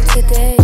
today.